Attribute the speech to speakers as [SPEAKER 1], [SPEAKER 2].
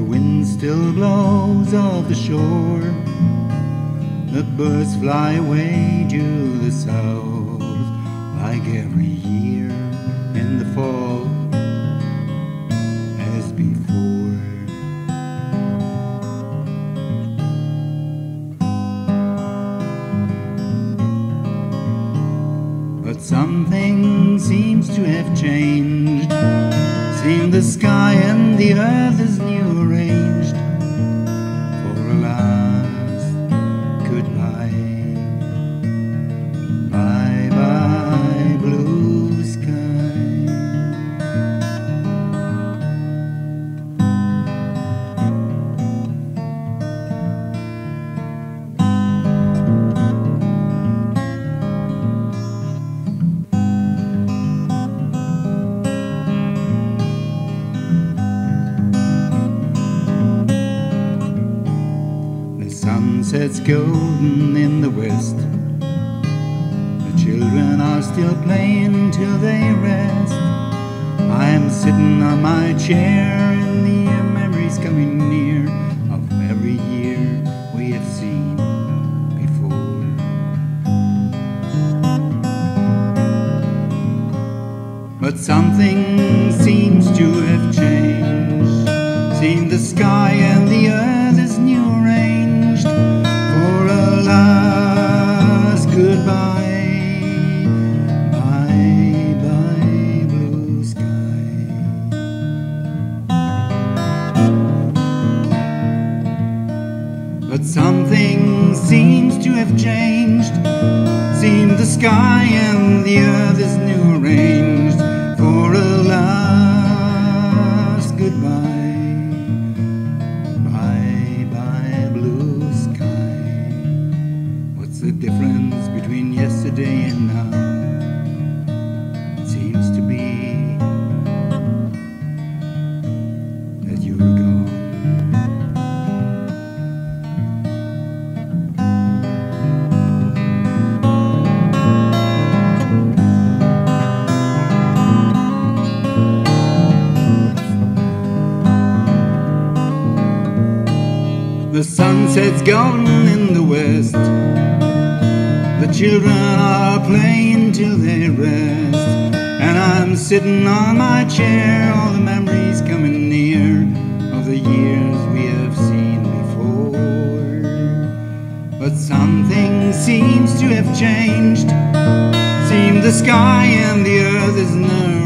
[SPEAKER 1] wind still blows off the shore. The birds fly away to the south like every year in the fall as before. But something seems to have changed. Seem the sky and the earth is new goodbye. Sun sets golden in the west. The children are still playing till they rest. I am sitting on my chair and the memories coming near of every year we have seen before. But something seems to have changed. Seen the sky and But something seems to have changed. Seemed the sky and the earth is new arranged for a last goodbye. Bye bye, blue sky. What's the difference between yesterday and now? The sun sets golden in the west. The children are playing till they rest. And I'm sitting on my chair, all the memories coming near of the years we have seen before. But something seems to have changed. Seem the sky and the earth is now